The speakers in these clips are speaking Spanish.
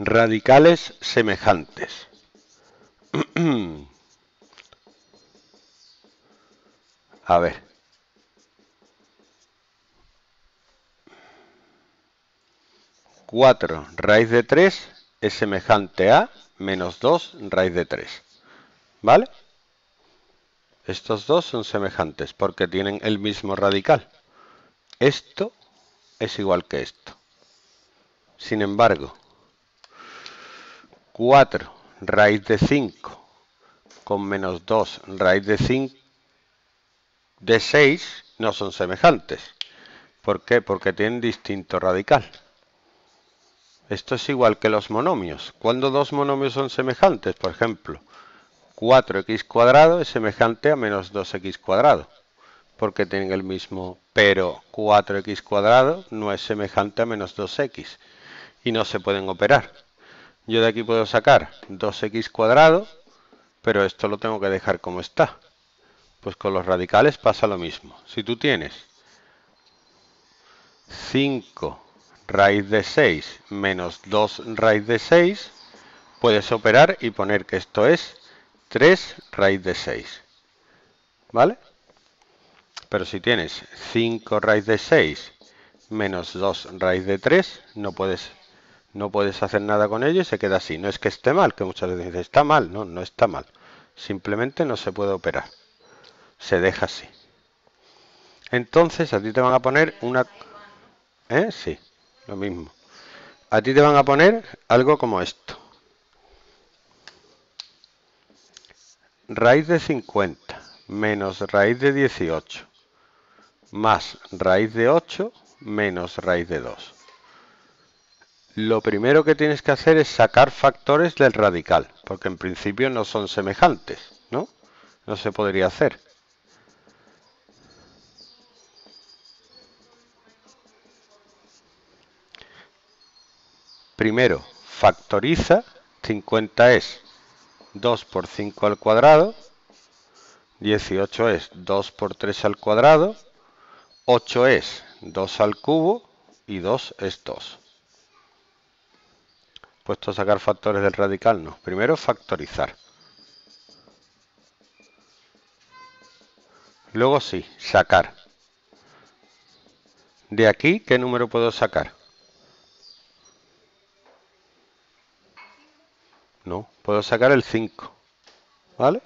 Radicales semejantes. A ver. Cuatro raíz de 3 es semejante a menos 2 raíz de 3. ¿Vale? Estos dos son semejantes porque tienen el mismo radical. Esto es igual que esto. Sin embargo, 4 raíz de 5 con menos 2 raíz de 5 de 6 no son semejantes. ¿Por qué? Porque tienen distinto radical. Esto es igual que los monomios. ¿Cuándo dos monomios son semejantes? Por ejemplo, 4x cuadrado es semejante a menos 2x cuadrado. Porque tienen el mismo, pero 4x cuadrado no es semejante a menos 2x. Y no se pueden operar. Yo de aquí puedo sacar 2x cuadrado, pero esto lo tengo que dejar como está. Pues con los radicales pasa lo mismo. Si tú tienes 5 raíz de 6 menos 2 raíz de 6, puedes operar y poner que esto es 3 raíz de 6. ¿Vale? Pero si tienes 5 raíz de 6 menos 2 raíz de 3, no puedes, no puedes hacer nada con ello y se queda así. No es que esté mal, que muchas veces dicen, está mal. No, no está mal. Simplemente no se puede operar. Se deja así. Entonces a ti te van a poner una... ¿Eh? Sí lo mismo. A ti te van a poner algo como esto. Raíz de 50 menos raíz de 18 más raíz de 8 menos raíz de 2. Lo primero que tienes que hacer es sacar factores del radical, porque en principio no son semejantes, ¿no? No se podría hacer. Primero, factoriza. 50 es 2 por 5 al cuadrado. 18 es 2 por 3 al cuadrado. 8 es 2 al cubo. Y 2 es 2. Puesto a sacar factores del radical, no. Primero, factorizar. Luego sí, sacar. De aquí, ¿qué número puedo sacar? No, puedo sacar el 5. ¿Vale?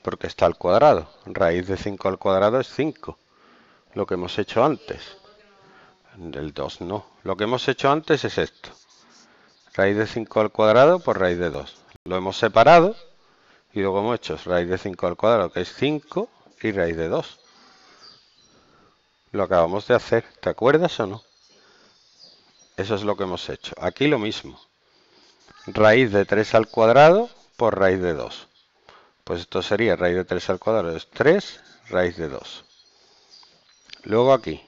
Porque está al cuadrado. Raíz de 5 al cuadrado es 5. Lo que hemos hecho antes. El 2 no. Lo que hemos hecho antes es esto. Raíz de 5 al cuadrado por raíz de 2. Lo hemos separado. Y luego hemos hecho raíz de 5 al cuadrado, que es 5, y raíz de 2. Lo acabamos de hacer. ¿Te acuerdas o no? Eso es lo que hemos hecho. Aquí lo mismo. Raíz de 3 al cuadrado por raíz de 2. Pues esto sería raíz de 3 al cuadrado es 3 raíz de 2. Luego aquí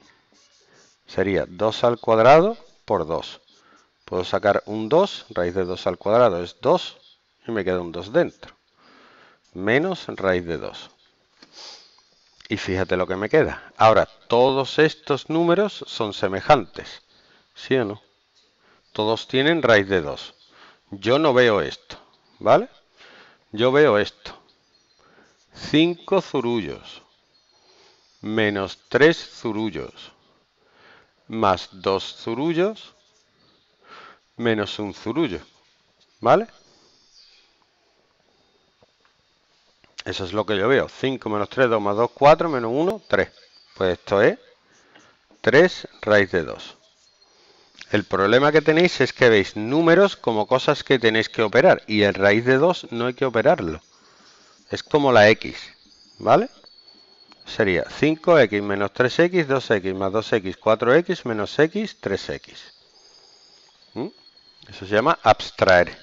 sería 2 al cuadrado por 2. Puedo sacar un 2, raíz de 2 al cuadrado es 2 y me queda un 2 dentro. Menos raíz de 2. Y fíjate lo que me queda. Ahora, todos estos números son semejantes. ¿Sí o no? Todos tienen raíz de 2. Yo no veo esto, ¿vale? Yo veo esto. 5 zurullos menos 3 zurullos más 2 zurullos menos un zurullo, ¿vale? Eso es lo que yo veo. 5 menos 3, 2 más 2, 4, menos 1, 3. Pues esto es 3 raíz de 2. El problema que tenéis es que veis números como cosas que tenéis que operar y el raíz de 2 no hay que operarlo. Es como la x, ¿vale? Sería 5x menos 3x, 2x más 2x, 4x menos x, 3x. ¿Mm? Eso se llama abstraer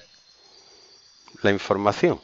la información.